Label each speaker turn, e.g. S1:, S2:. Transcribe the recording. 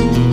S1: you.